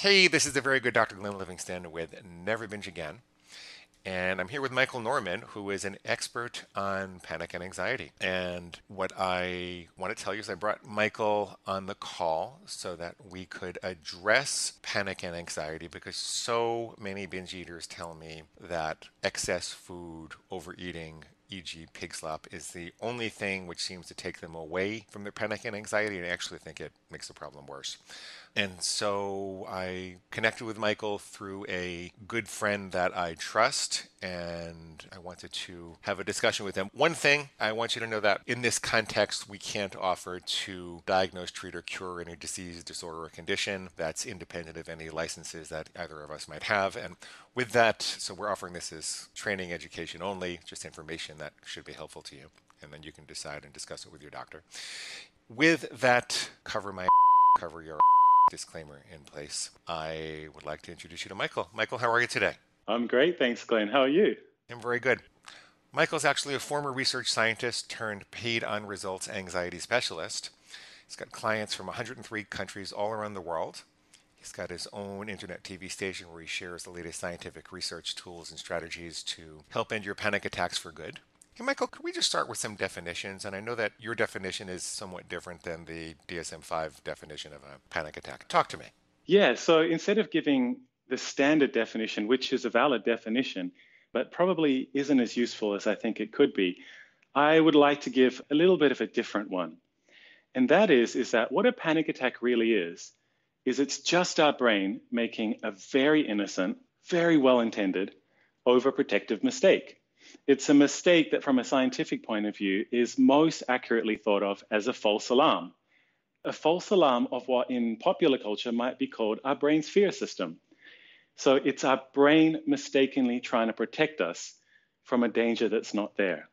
Hey, this is the very good Dr. Glenn Livingston with Never Binge Again. And I'm here with Michael Norman, who is an expert on panic and anxiety. And what I want to tell you is I brought Michael on the call so that we could address panic and anxiety because so many binge eaters tell me that excess food, overeating, e.g., pig slop, is the only thing which seems to take them away from their panic and anxiety, and I actually think it makes the problem worse. And so I connected with Michael through a good friend that I trust, and I wanted to have a discussion with him. One thing I want you to know that in this context, we can't offer to diagnose, treat, or cure any disease, disorder, or condition that's independent of any licenses that either of us might have. And with that, so we're offering this as training education only, just information that should be helpful to you. And then you can decide and discuss it with your doctor. With that, cover my cover your disclaimer in place, I would like to introduce you to Michael. Michael, how are you today? I'm great. Thanks, Glenn. How are you? I'm very good. Michael's actually a former research scientist turned paid on results anxiety specialist. He's got clients from 103 countries all around the world. He's got his own internet TV station where he shares the latest scientific research tools and strategies to help end your panic attacks for good. Hey, Michael, could we just start with some definitions? And I know that your definition is somewhat different than the DSM 5 definition of a panic attack. Talk to me. Yeah, so instead of giving the standard definition, which is a valid definition, but probably isn't as useful as I think it could be, I would like to give a little bit of a different one. And that is, is that what a panic attack really is, is it's just our brain making a very innocent, very well intended, overprotective mistake. It's a mistake that, from a scientific point of view, is most accurately thought of as a false alarm. A false alarm of what in popular culture might be called our brain's fear system. So it's our brain mistakenly trying to protect us from a danger that's not there.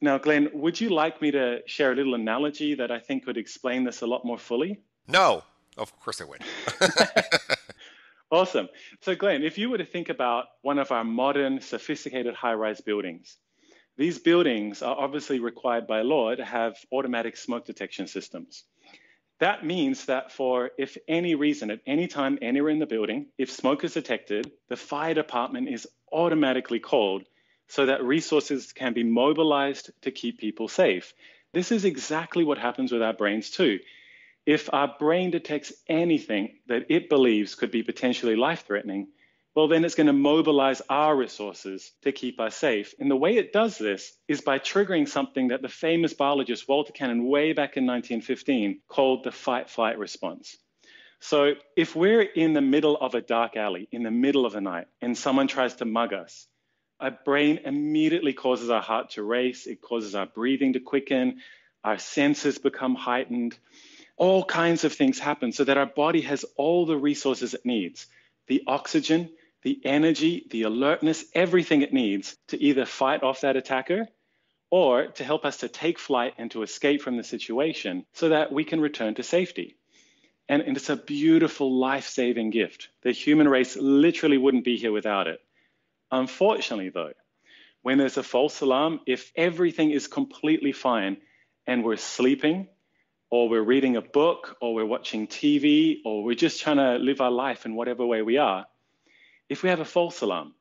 Now, Glenn, would you like me to share a little analogy that I think could explain this a lot more fully? No, of course I would. Awesome. So, Glenn, if you were to think about one of our modern, sophisticated high rise buildings, these buildings are obviously required by law to have automatic smoke detection systems. That means that for if any reason, at any time, anywhere in the building, if smoke is detected, the fire department is automatically called so that resources can be mobilized to keep people safe. This is exactly what happens with our brains, too. If our brain detects anything that it believes could be potentially life threatening, well, then it's going to mobilize our resources to keep us safe. And the way it does this is by triggering something that the famous biologist Walter Cannon, way back in 1915, called the fight flight response. So if we're in the middle of a dark alley, in the middle of the night, and someone tries to mug us, our brain immediately causes our heart to race, it causes our breathing to quicken, our senses become heightened all kinds of things happen so that our body has all the resources it needs the oxygen, the energy, the alertness, everything it needs to either fight off that attacker or to help us to take flight and to escape from the situation so that we can return to safety. And, and it's a beautiful life saving gift. The human race literally wouldn't be here without it. Unfortunately, though, when there's a false alarm, if everything is completely fine and we're sleeping or we're reading a book, or we're watching TV, or we're just trying to live our life in whatever way we are, if we have a false alarm,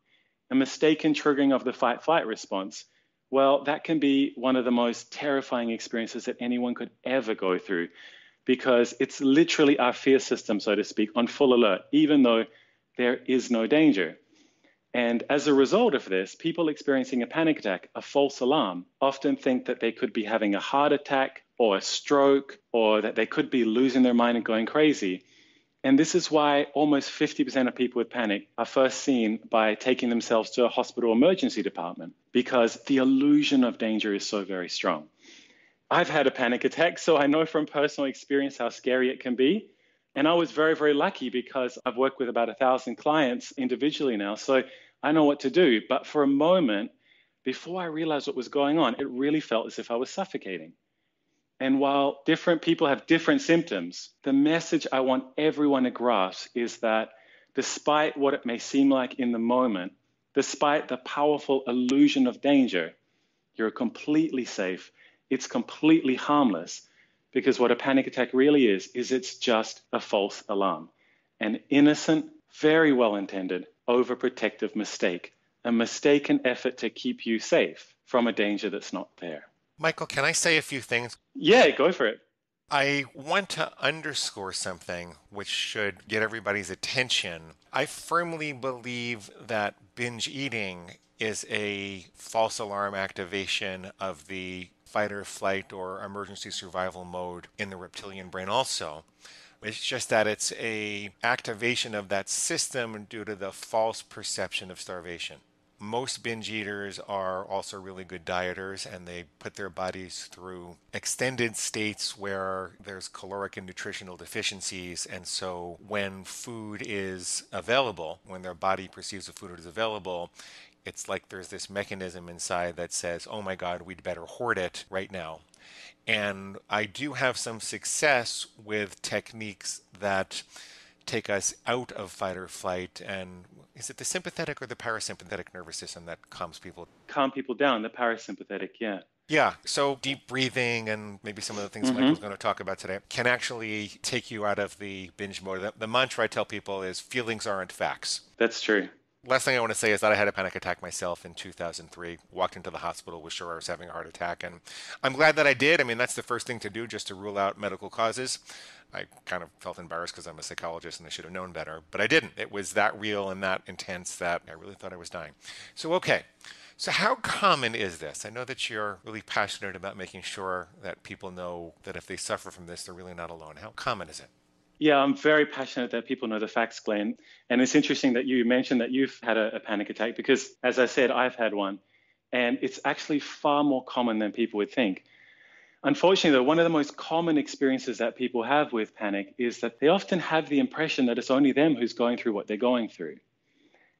a mistaken triggering of the fight flight response, well, that can be one of the most terrifying experiences that anyone could ever go through because it's literally our fear system, so to speak, on full alert, even though there is no danger. And as a result of this, people experiencing a panic attack, a false alarm, often think that they could be having a heart attack, or a stroke or that they could be losing their mind and going crazy. And this is why almost 50% of people with panic are first seen by taking themselves to a hospital emergency department because the illusion of danger is so very strong. I've had a panic attack, so I know from personal experience how scary it can be. And I was very, very lucky because I've worked with about a thousand clients individually now. So I know what to do. But for a moment, before I realized what was going on, it really felt as if I was suffocating. And while different people have different symptoms, the message I want everyone to grasp is that despite what it may seem like in the moment, despite the powerful illusion of danger, you're completely safe. It's completely harmless because what a panic attack really is, is it's just a false alarm. an innocent, very well intended, overprotective mistake, a mistaken effort to keep you safe from a danger that's not there. Michael, can I say a few things? Yeah, go for it. I want to underscore something which should get everybody's attention. I firmly believe that binge eating is a false alarm activation of the fight or flight or emergency survival mode in the reptilian brain also. It's just that it's a activation of that system due to the false perception of starvation most binge eaters are also really good dieters and they put their bodies through extended states where there's caloric and nutritional deficiencies. And so when food is available, when their body perceives the food is available, it's like there's this mechanism inside that says, oh my God, we'd better hoard it right now. And I do have some success with techniques that take us out of fight or flight and is it the sympathetic or the parasympathetic nervous system that calms people calm people down the parasympathetic yeah yeah, so deep breathing and maybe some of the things mm-hmm. Michael's going to talk about today can actually take you out of the binge mode. The, the mantra I tell people is feelings aren't facts. That's true. Last thing I want to say is that I had a panic attack myself in 2003. Walked into the hospital, was sure I was having a heart attack, and I'm glad that I did. I mean, that's the first thing to do just to rule out medical causes. I kind of felt embarrassed because I'm a psychologist and I should have known better, but I didn't. It was that real and that intense that I really thought I was dying. So, okay. So, how common is this? I know that you're really passionate about making sure that people know that if they suffer from this, they're really not alone. How common is it? Yeah, I'm very passionate that people know the facts, Glenn. And it's interesting that you mentioned that you've had a, a panic attack because, as I said, I've had one. And it's actually far more common than people would think. Unfortunately, though, one of the most common experiences that people have with panic is that they often have the impression that it's only them who's going through what they're going through.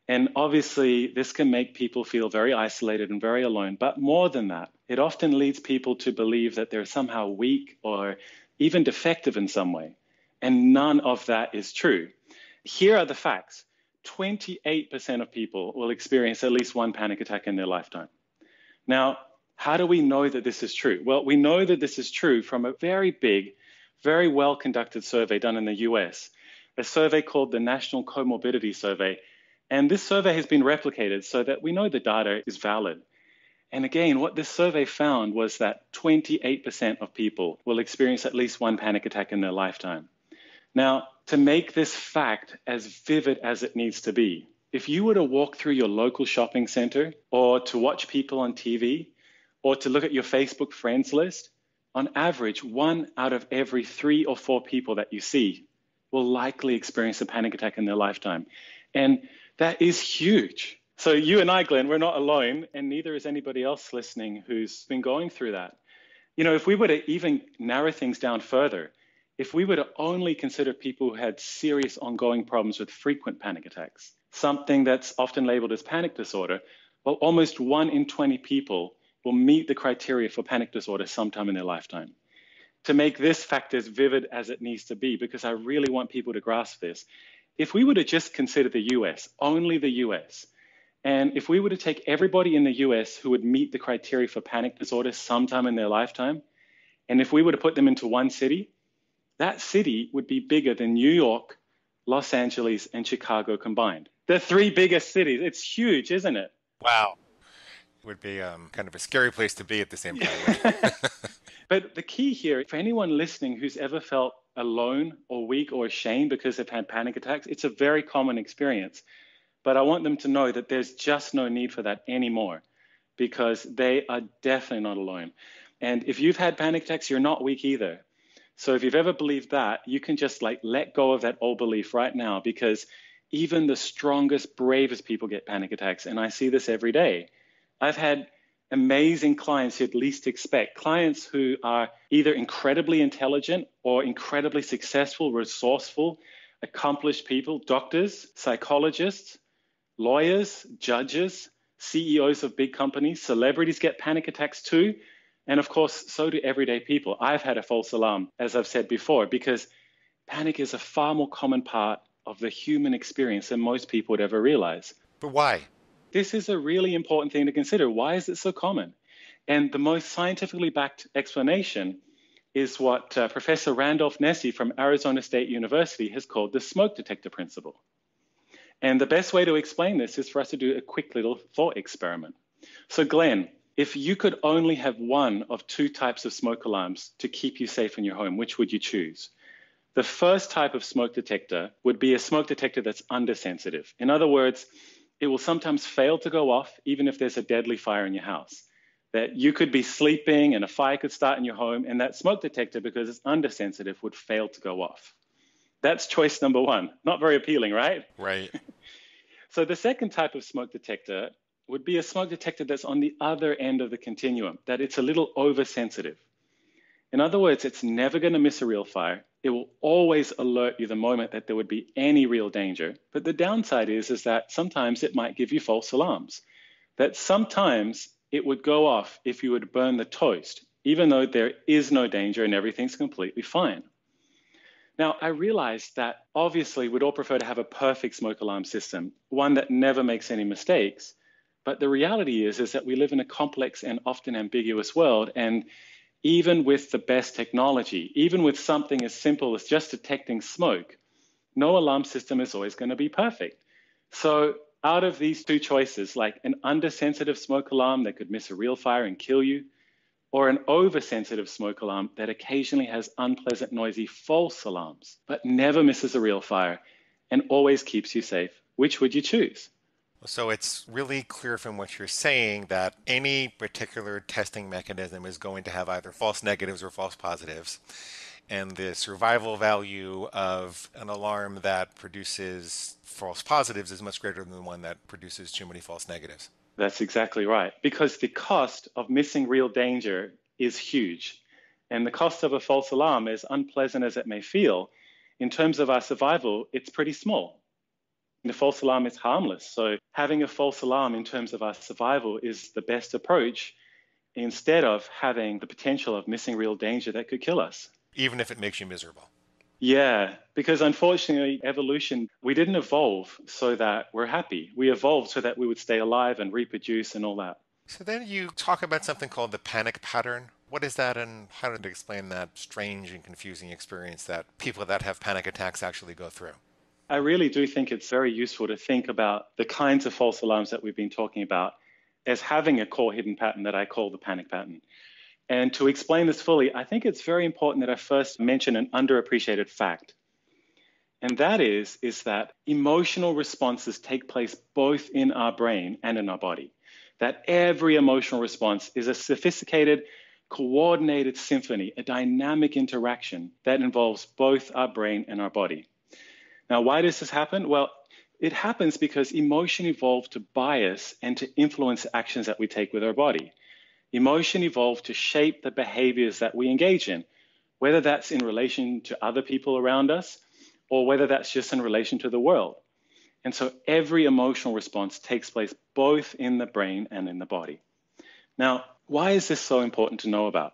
And obviously, this can make people feel very isolated and very alone. But more than that, it often leads people to believe that they're somehow weak or even defective in some way. And none of that is true. Here are the facts 28% of people will experience at least one panic attack in their lifetime. Now, how do we know that this is true? Well, we know that this is true from a very big, very well conducted survey done in the US, a survey called the National Comorbidity Survey. And this survey has been replicated so that we know the data is valid. And again, what this survey found was that 28% of people will experience at least one panic attack in their lifetime. Now, to make this fact as vivid as it needs to be, if you were to walk through your local shopping center or to watch people on TV, or to look at your Facebook friends list, on average, one out of every three or four people that you see will likely experience a panic attack in their lifetime. And that is huge. So, you and I, Glenn, we're not alone, and neither is anybody else listening who's been going through that. You know, if we were to even narrow things down further, if we were to only consider people who had serious ongoing problems with frequent panic attacks, something that's often labeled as panic disorder, well, almost one in 20 people will meet the criteria for panic disorder sometime in their lifetime. To make this fact as vivid as it needs to be, because I really want people to grasp this, if we were to just consider the US, only the US, and if we were to take everybody in the US who would meet the criteria for panic disorder sometime in their lifetime, and if we were to put them into one city, that city would be bigger than New York, Los Angeles, and Chicago combined. The three biggest cities. It's huge, isn't it? Wow would be um, kind of a scary place to be at the same time. but the key here, for anyone listening who's ever felt alone or weak or ashamed because they've had panic attacks, it's a very common experience. But I want them to know that there's just no need for that anymore because they are definitely not alone. And if you've had panic attacks, you're not weak either. So if you've ever believed that, you can just like let go of that old belief right now because even the strongest, bravest people get panic attacks. And I see this every day. I've had amazing clients you'd least expect clients who are either incredibly intelligent or incredibly successful, resourceful, accomplished people, doctors, psychologists, lawyers, judges, CEOs of big companies, celebrities get panic attacks too. And of course, so do everyday people. I've had a false alarm, as I've said before, because panic is a far more common part of the human experience than most people would ever realize. But why? This is a really important thing to consider. Why is it so common? And the most scientifically backed explanation is what uh, Professor Randolph Nesse from Arizona State University has called the smoke detector principle. And the best way to explain this is for us to do a quick little thought experiment. So, Glenn, if you could only have one of two types of smoke alarms to keep you safe in your home, which would you choose? The first type of smoke detector would be a smoke detector that's undersensitive. In other words, it will sometimes fail to go off even if there's a deadly fire in your house. That you could be sleeping and a fire could start in your home, and that smoke detector, because it's undersensitive, would fail to go off. That's choice number one. Not very appealing, right? Right. so the second type of smoke detector would be a smoke detector that's on the other end of the continuum, that it's a little oversensitive. In other words, it's never going to miss a real fire. It will always alert you the moment that there would be any real danger. But the downside is, is that sometimes it might give you false alarms. That sometimes it would go off if you would burn the toast, even though there is no danger and everything's completely fine. Now, I realize that obviously we'd all prefer to have a perfect smoke alarm system, one that never makes any mistakes. But the reality is, is that we live in a complex and often ambiguous world. And even with the best technology, even with something as simple as just detecting smoke, no alarm system is always going to be perfect. So, out of these two choices, like an undersensitive smoke alarm that could miss a real fire and kill you, or an oversensitive smoke alarm that occasionally has unpleasant, noisy false alarms, but never misses a real fire and always keeps you safe, which would you choose? So it's really clear from what you're saying that any particular testing mechanism is going to have either false negatives or false positives. And the survival value of an alarm that produces false positives is much greater than the one that produces too many false negatives. That's exactly right. Because the cost of missing real danger is huge. And the cost of a false alarm, as unpleasant as it may feel, in terms of our survival, it's pretty small. The false alarm is harmless. So, having a false alarm in terms of our survival is the best approach instead of having the potential of missing real danger that could kill us. Even if it makes you miserable. Yeah, because unfortunately, evolution, we didn't evolve so that we're happy. We evolved so that we would stay alive and reproduce and all that. So then you talk about something called the panic pattern. What is that, and how to explain that strange and confusing experience that people that have panic attacks actually go through? I really do think it's very useful to think about the kinds of false alarms that we've been talking about as having a core hidden pattern that I call the panic pattern. And to explain this fully, I think it's very important that I first mention an underappreciated fact. And that is, is that emotional responses take place both in our brain and in our body. That every emotional response is a sophisticated, coordinated symphony, a dynamic interaction that involves both our brain and our body. Now, why does this happen? Well, it happens because emotion evolved to bias and to influence actions that we take with our body. Emotion evolved to shape the behaviors that we engage in, whether that's in relation to other people around us or whether that's just in relation to the world. And so every emotional response takes place both in the brain and in the body. Now, why is this so important to know about?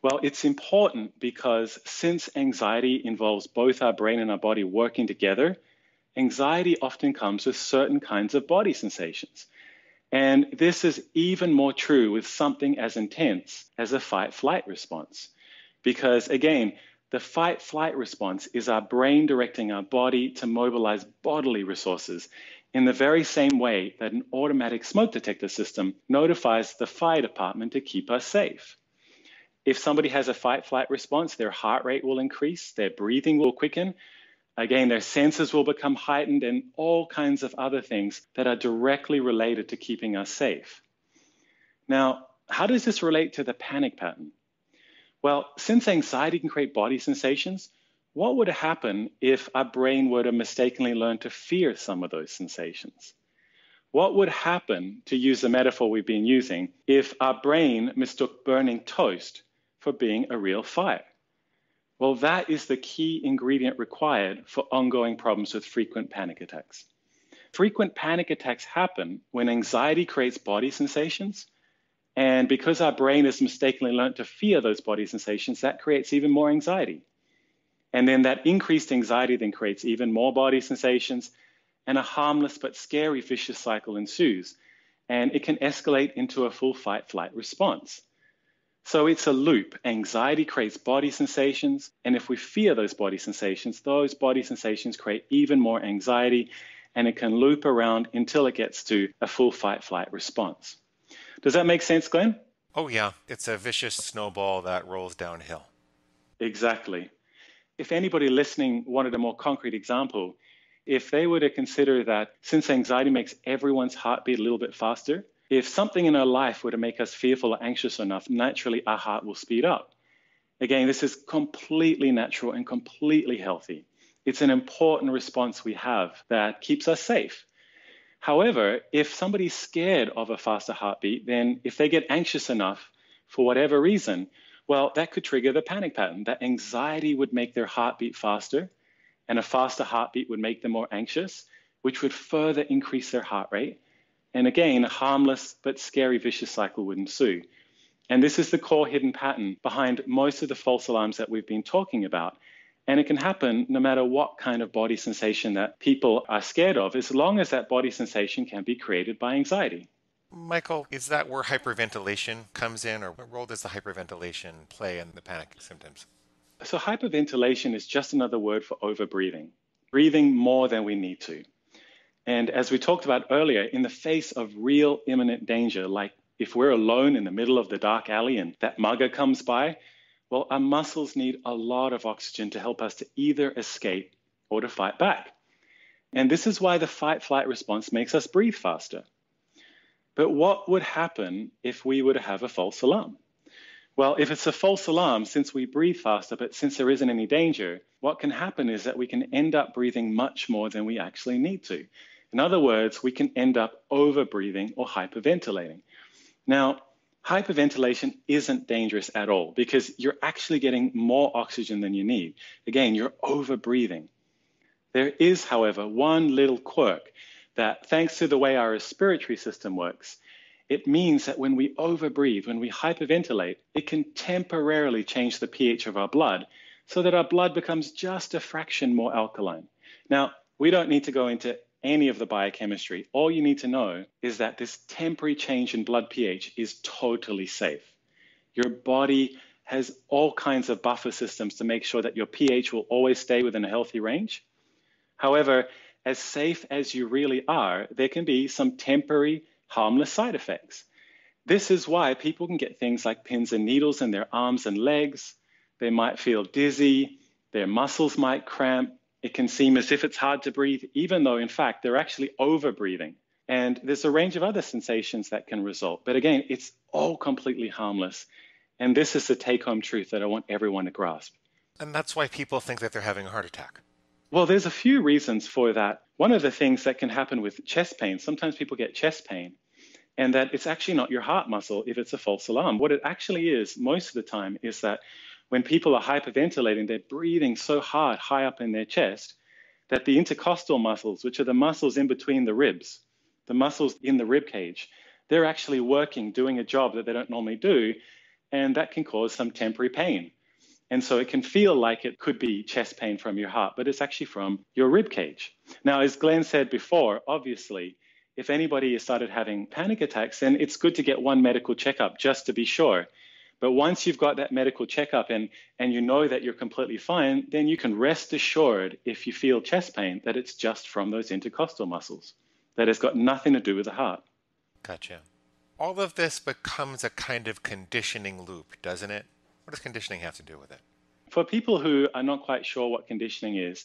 Well, it's important because since anxiety involves both our brain and our body working together, anxiety often comes with certain kinds of body sensations. And this is even more true with something as intense as a fight flight response. Because again, the fight flight response is our brain directing our body to mobilize bodily resources in the very same way that an automatic smoke detector system notifies the fire department to keep us safe. If somebody has a fight flight response, their heart rate will increase, their breathing will quicken, Again, their senses will become heightened and all kinds of other things that are directly related to keeping us safe. Now, how does this relate to the panic pattern? Well, since anxiety can create body sensations, what would happen if our brain were to mistakenly learn to fear some of those sensations? What would happen, to use the metaphor we've been using, if our brain mistook burning toast for being a real fire? Well, that is the key ingredient required for ongoing problems with frequent panic attacks. Frequent panic attacks happen when anxiety creates body sensations. And because our brain has mistakenly learned to fear those body sensations, that creates even more anxiety. And then that increased anxiety then creates even more body sensations, and a harmless but scary vicious cycle ensues. And it can escalate into a full fight flight response. So it's a loop. Anxiety creates body sensations. And if we fear those body sensations, those body sensations create even more anxiety and it can loop around until it gets to a full fight flight response. Does that make sense, Glenn? Oh, yeah. It's a vicious snowball that rolls downhill. Exactly. If anybody listening wanted a more concrete example, if they were to consider that since anxiety makes everyone's heartbeat a little bit faster, if something in our life were to make us fearful or anxious enough, naturally our heart will speed up. Again, this is completely natural and completely healthy. It's an important response we have that keeps us safe. However, if somebody's scared of a faster heartbeat, then if they get anxious enough for whatever reason, well, that could trigger the panic pattern. That anxiety would make their heartbeat faster and a faster heartbeat would make them more anxious, which would further increase their heart rate. And again, a harmless but scary vicious cycle would ensue. And this is the core hidden pattern behind most of the false alarms that we've been talking about. And it can happen no matter what kind of body sensation that people are scared of, as long as that body sensation can be created by anxiety. Michael, is that where hyperventilation comes in, or what role does the hyperventilation play in the panic symptoms? So, hyperventilation is just another word for overbreathing, breathing more than we need to. And as we talked about earlier, in the face of real imminent danger, like if we're alone in the middle of the dark alley and that mugger comes by, well, our muscles need a lot of oxygen to help us to either escape or to fight back. And this is why the fight flight response makes us breathe faster. But what would happen if we were to have a false alarm? Well, if it's a false alarm, since we breathe faster, but since there isn't any danger, what can happen is that we can end up breathing much more than we actually need to. In other words, we can end up over breathing or hyperventilating. Now, hyperventilation isn't dangerous at all because you're actually getting more oxygen than you need. Again, you're over breathing. There is, however, one little quirk that, thanks to the way our respiratory system works, it means that when we overbreathe, when we hyperventilate, it can temporarily change the pH of our blood so that our blood becomes just a fraction more alkaline. Now, we don't need to go into any of the biochemistry. All you need to know is that this temporary change in blood pH is totally safe. Your body has all kinds of buffer systems to make sure that your pH will always stay within a healthy range. However, as safe as you really are, there can be some temporary harmless side effects. This is why people can get things like pins and needles in their arms and legs. They might feel dizzy, their muscles might cramp. It can seem as if it's hard to breathe, even though, in fact, they're actually over breathing. And there's a range of other sensations that can result. But again, it's all completely harmless. And this is the take home truth that I want everyone to grasp. And that's why people think that they're having a heart attack. Well, there's a few reasons for that. One of the things that can happen with chest pain, sometimes people get chest pain, and that it's actually not your heart muscle if it's a false alarm. What it actually is, most of the time, is that when people are hyperventilating, they're breathing so hard high up in their chest that the intercostal muscles, which are the muscles in between the ribs, the muscles in the rib cage, they're actually working, doing a job that they don't normally do, and that can cause some temporary pain. And so it can feel like it could be chest pain from your heart, but it's actually from your rib cage. Now, as Glenn said before, obviously, if anybody has started having panic attacks, then it's good to get one medical checkup just to be sure. But once you've got that medical checkup and, and you know that you're completely fine, then you can rest assured if you feel chest pain that it's just from those intercostal muscles, that it's got nothing to do with the heart. Gotcha. All of this becomes a kind of conditioning loop, doesn't it? What does conditioning have to do with it? For people who are not quite sure what conditioning is,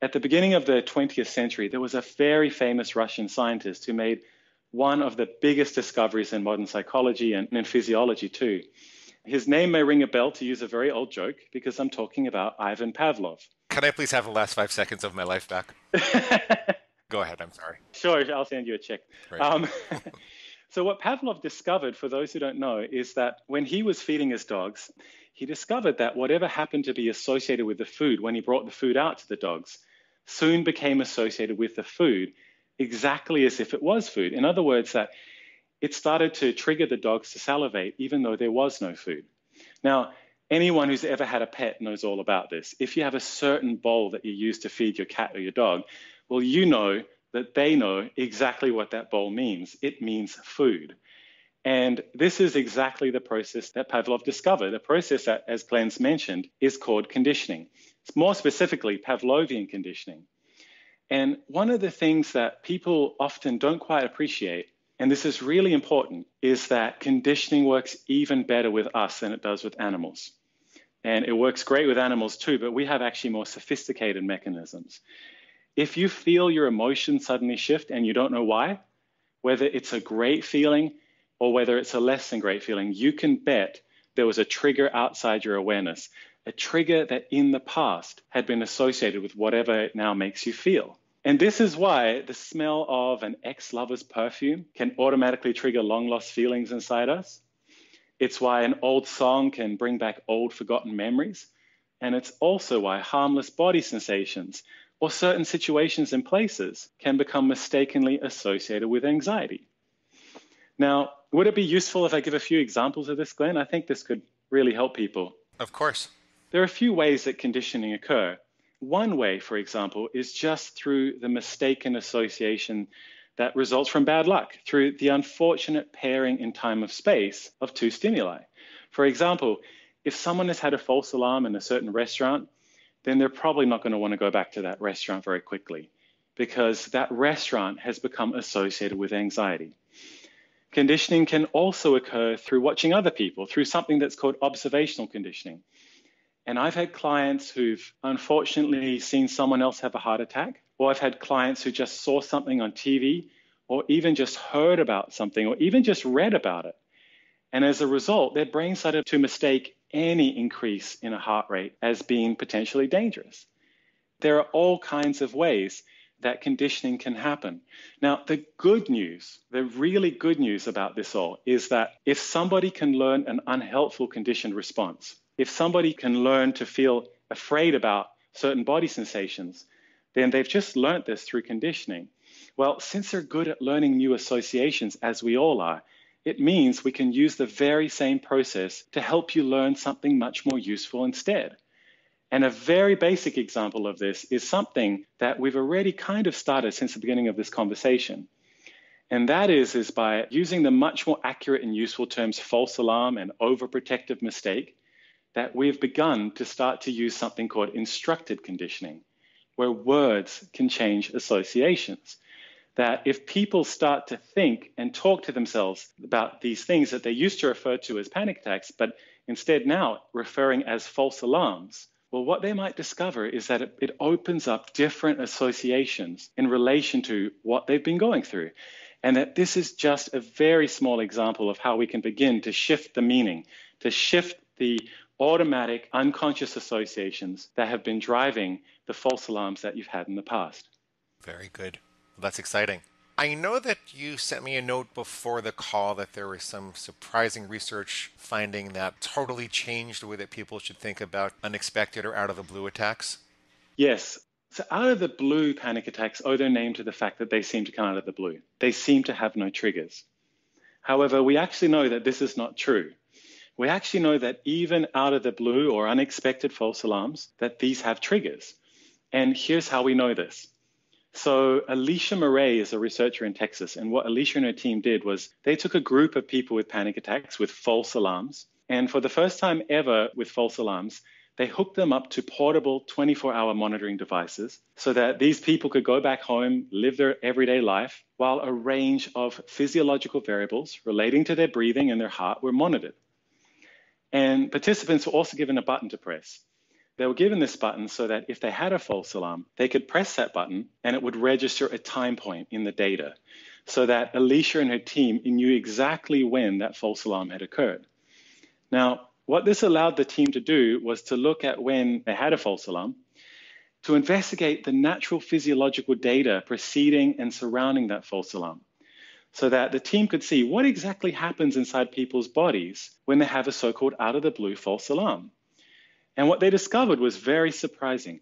at the beginning of the 20th century, there was a very famous Russian scientist who made one of the biggest discoveries in modern psychology and in physiology, too. His name may ring a bell to use a very old joke because I'm talking about Ivan Pavlov. Can I please have the last five seconds of my life back? Go ahead, I'm sorry. Sure, I'll send you a check. Right. Um, So, what Pavlov discovered, for those who don't know, is that when he was feeding his dogs, he discovered that whatever happened to be associated with the food when he brought the food out to the dogs soon became associated with the food exactly as if it was food. In other words, that it started to trigger the dogs to salivate even though there was no food. Now, anyone who's ever had a pet knows all about this. If you have a certain bowl that you use to feed your cat or your dog, well, you know that they know exactly what that bowl means. It means food. And this is exactly the process that Pavlov discovered. A process that, as Glenn's mentioned, is called conditioning. It's more specifically Pavlovian conditioning. And one of the things that people often don't quite appreciate, and this is really important, is that conditioning works even better with us than it does with animals. And it works great with animals too, but we have actually more sophisticated mechanisms. If you feel your emotions suddenly shift and you don't know why, whether it's a great feeling or whether it's a less than great feeling, you can bet there was a trigger outside your awareness, a trigger that in the past had been associated with whatever it now makes you feel. And this is why the smell of an ex lover's perfume can automatically trigger long lost feelings inside us. It's why an old song can bring back old forgotten memories. And it's also why harmless body sensations or certain situations and places can become mistakenly associated with anxiety. Now, would it be useful if I give a few examples of this, Glenn? I think this could really help people. Of course. There are a few ways that conditioning occur. One way, for example, is just through the mistaken association that results from bad luck, through the unfortunate pairing in time of space of two stimuli. For example, if someone has had a false alarm in a certain restaurant, then they're probably not going to want to go back to that restaurant very quickly because that restaurant has become associated with anxiety. Conditioning can also occur through watching other people, through something that's called observational conditioning. And I've had clients who've unfortunately seen someone else have a heart attack, or I've had clients who just saw something on TV, or even just heard about something, or even just read about it. And as a result, their brain started to mistake any increase in a heart rate as being potentially dangerous. There are all kinds of ways that conditioning can happen. Now, the good news, the really good news about this all is that if somebody can learn an unhelpful conditioned response, if somebody can learn to feel afraid about certain body sensations, then they've just learned this through conditioning. Well, since they're good at learning new associations, as we all are, it means we can use the very same process to help you learn something much more useful instead. And a very basic example of this is something that we've already kind of started since the beginning of this conversation. And that is, is by using the much more accurate and useful terms false alarm and overprotective mistake, that we've begun to start to use something called instructed conditioning, where words can change associations that if people start to think and talk to themselves about these things that they used to refer to as panic attacks, but instead now referring as false alarms, well, what they might discover is that it, it, opens up different associations in relation to what they've been going through. And that this is just a very small example of how we can begin to shift the meaning, to shift the automatic unconscious associations that have been driving the false alarms that you've had in the past. Very good. Well, that's exciting. I know that you sent me a note before the call that there was some surprising research finding that totally changed the way that people should think about unexpected or out of the blue attacks. Yes. So, out of the blue panic attacks owe their name to the fact that they seem to come out of the blue. They seem to have no triggers. However, we actually know that this is not true. We actually know that even out of the blue or unexpected false alarms, that these have triggers. And here's how we know this. So Alicia Meuret is a researcher in Texas, and what Alicia and her team did was they took a group of people with panic attacks with false alarms, and for the first time ever with false alarms, they hooked them up to portable 24 hour monitoring devices so that these people could go back home, live their everyday life, while a range of physiological variables relating to their breathing and their heart were monitored. And participants were also given a button to press. They were given this button so that if they had a false alarm, they could press that button and it would register a time point in the data so that Alicia and her team knew exactly when that false alarm had occurred. Now, what this allowed the team to do was to look at when they had a false alarm, to investigate the natural physiological data preceding and surrounding that false alarm, so that the team could see what exactly happens inside people's bodies when they have a so called out of the blue false alarm. And what they discovered was very surprising.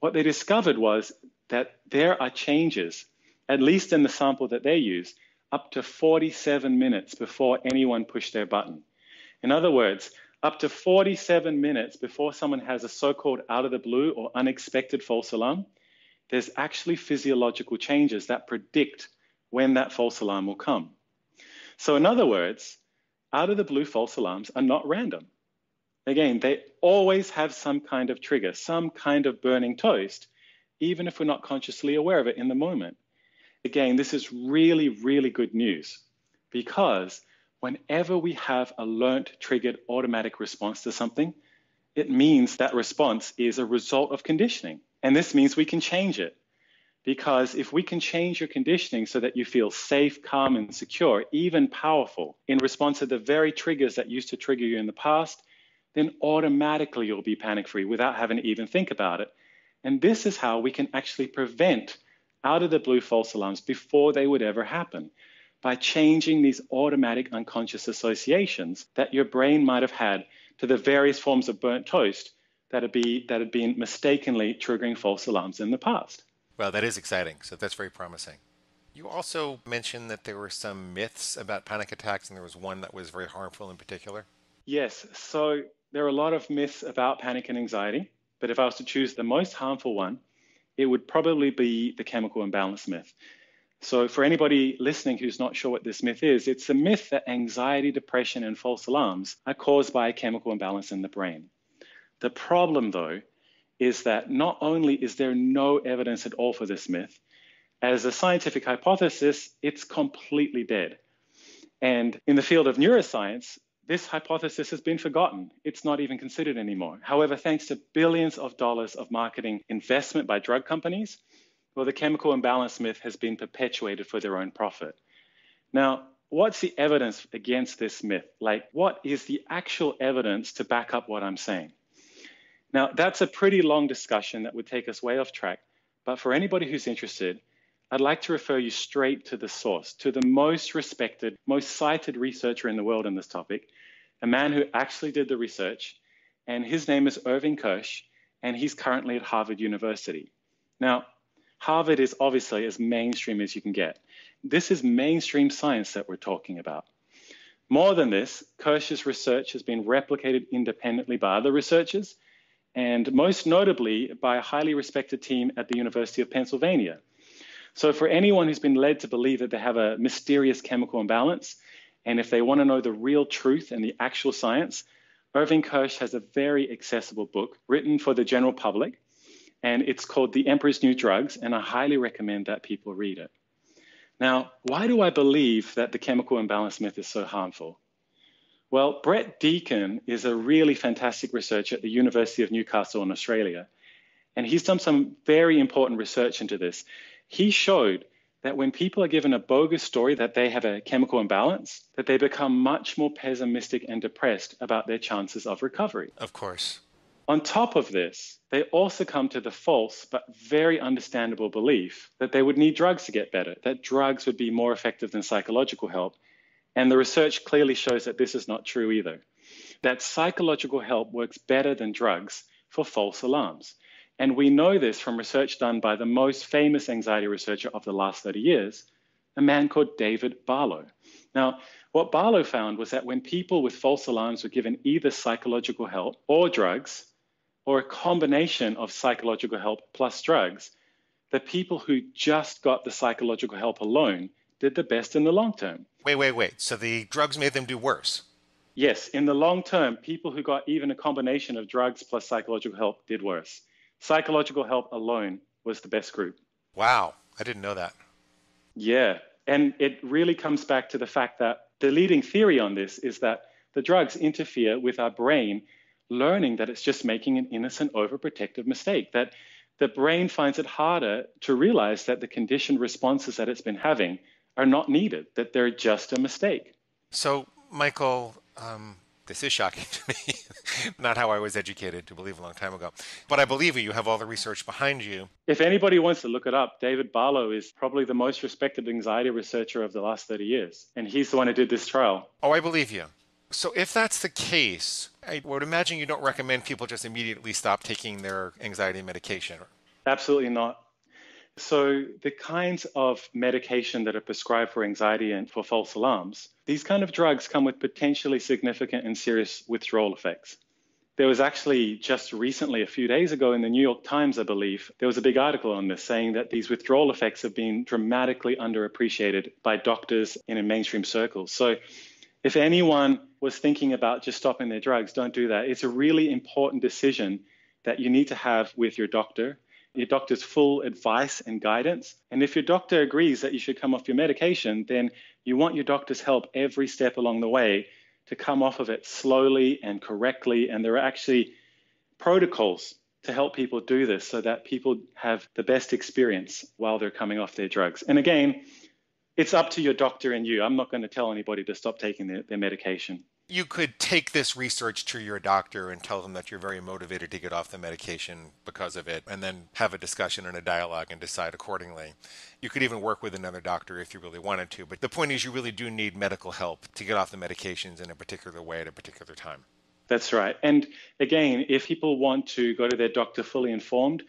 What they discovered was that there are changes, at least in the sample that they used, up to 47 minutes before anyone pushed their button. In other words, up to 47 minutes before someone has a so called out of the blue or unexpected false alarm, there's actually physiological changes that predict when that false alarm will come. So, in other words, out of the blue false alarms are not random. Again, they always have some kind of trigger, some kind of burning toast, even if we're not consciously aware of it in the moment. Again, this is really, really good news because whenever we have a learnt triggered automatic response to something, it means that response is a result of conditioning. And this means we can change it. Because if we can change your conditioning so that you feel safe, calm, and secure, even powerful, in response to the very triggers that used to trigger you in the past, then automatically you'll be panic free without having to even think about it. And this is how we can actually prevent out of the blue false alarms before they would ever happen by changing these automatic unconscious associations that your brain might have had to the various forms of burnt toast that had, be, that had been mistakenly triggering false alarms in the past. Well, that is exciting. So that's very promising. You also mentioned that there were some myths about panic attacks, and there was one that was very harmful in particular. Yes. So there are a lot of myths about panic and anxiety, but if I was to choose the most harmful one, it would probably be the chemical imbalance myth. So, for anybody listening who's not sure what this myth is, it's a myth that anxiety, depression, and false alarms are caused by a chemical imbalance in the brain. The problem, though, is that not only is there no evidence at all for this myth, as a scientific hypothesis, it's completely dead. And in the field of neuroscience, this hypothesis has been forgotten. It's not even considered anymore. However, thanks to billions of dollars of marketing investment by drug companies, well, the chemical imbalance myth has been perpetuated for their own profit. Now, what's the evidence against this myth? Like, what is the actual evidence to back up what I'm saying? Now, that's a pretty long discussion that would take us way off track. But for anybody who's interested, I'd like to refer you straight to the source, to the most respected, most cited researcher in the world on this topic, a man who actually did the research, and his name is Irving Kirsch, and he's currently at Harvard University. Now, Harvard is obviously as mainstream as you can get. This is mainstream science that we're talking about. More than this, Kirsch's research has been replicated independently by other researchers, and most notably by a highly respected team at the University of Pennsylvania. So, for anyone who's been led to believe that they have a mysterious chemical imbalance, and if they want to know the real truth and the actual science, Irving Kirsch has a very accessible book written for the general public, and it's called The Emperor's New Drugs, and I highly recommend that people read it. Now, why do I believe that the chemical imbalance myth is so harmful? Well, Brett Deacon is a really fantastic researcher at the University of Newcastle in Australia. And he's done some very important research into this. He showed that when people are given a bogus story that they have a chemical imbalance, that they become much more pessimistic and depressed about their chances of recovery. Of course. On top of this, they also come to the false but very understandable belief that they would need drugs to get better, that drugs would be more effective than psychological help, and the research clearly shows that this is not true either. That psychological help works better than drugs for false alarms. And we know this from research done by the most famous anxiety researcher of the last 30 years, a man called David Barlow. Now, what Barlow found was that when people with false alarms were given either psychological help or drugs, or a combination of psychological help plus drugs, the people who just got the psychological help alone did the best in the long term. Wait, wait, wait. So the drugs made them do worse? Yes. In the long term, people who got even a combination of drugs plus psychological help did worse. Psychological help alone was the best group. Wow. I didn't know that. Yeah. And it really comes back to the fact that the leading theory on this is that the drugs interfere with our brain learning that it's just making an innocent overprotective mistake, that the brain finds it harder to realize that the conditioned responses that it's been having are not needed, that they're just a mistake. So, Michael, um, this is shocking to me. not how I was educated to believe a long time ago. But I believe you. You have all the research behind you. If anybody wants to look it up, David Barlow is probably the most respected anxiety researcher of the last 30 years. And he's the one who did this trial. Oh, I believe you. So, if that's the case, I would imagine you don't recommend people just immediately stop taking their anxiety medication. Absolutely not. So, the kinds of medication that are prescribed for anxiety and for false alarms, these kind of drugs come with potentially significant and serious withdrawal effects. There was actually just recently, a few days ago, in the New York Times, I believe, there was a big article on this saying that these withdrawal effects have been dramatically underappreciated by doctors in mainstream circles. So, if anyone was thinking about just stopping their drugs, don't do that. It's a really important decision that you need to have with your doctor, your doctor's full advice and guidance. And if your doctor agrees that you should come off your medication, then you want your doctor's help every step along the way to come off of it slowly and correctly. And there are actually protocols to help people do this so that people have the best experience while they're coming off their drugs. And again, it's up to your doctor and you. I'm not going to tell anybody to stop taking their, their medication you could take this research to your doctor and tell them that you're very motivated to get off the medication because of it, and then have a discussion and a dialogue and decide accordingly. You could even work with another doctor if you really wanted to, but the point is, you really do need medical help to get off the medications in a particular way at a particular time. That's right. And again, if people want to go to their doctor fully informed,